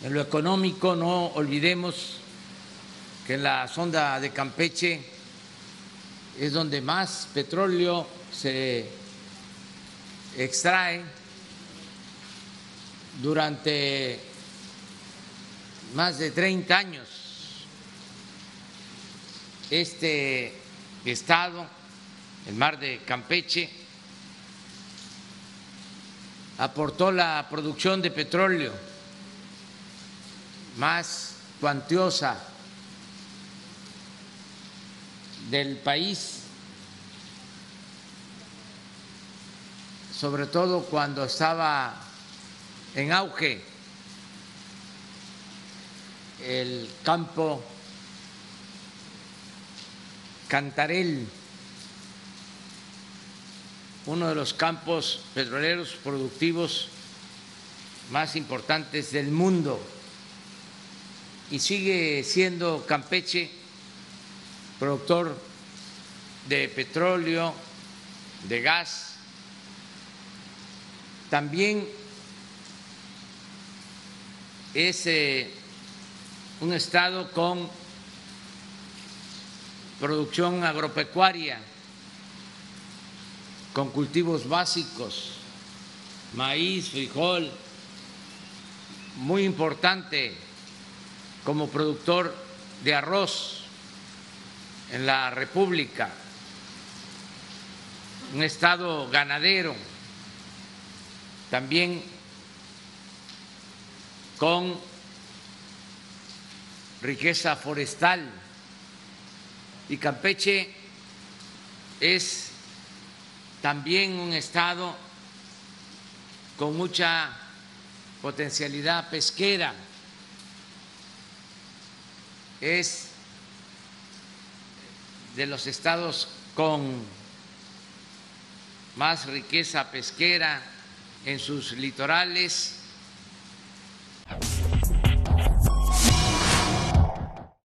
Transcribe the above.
En lo económico, no olvidemos que la sonda de Campeche es donde más petróleo se extrae durante más de 30 años. Este estado, el mar de Campeche, aportó la producción de petróleo más cuantiosa del país, sobre todo cuando estaba en auge el campo Cantarel, uno de los campos petroleros productivos más importantes del mundo y sigue siendo Campeche productor de petróleo, de gas, también es eh, un estado con producción agropecuaria, con cultivos básicos, maíz, frijol, muy importante como productor de arroz en la República, un estado ganadero, también con riqueza forestal. Y Campeche es también un estado con mucha potencialidad pesquera, es de los estados con más riqueza pesquera en sus litorales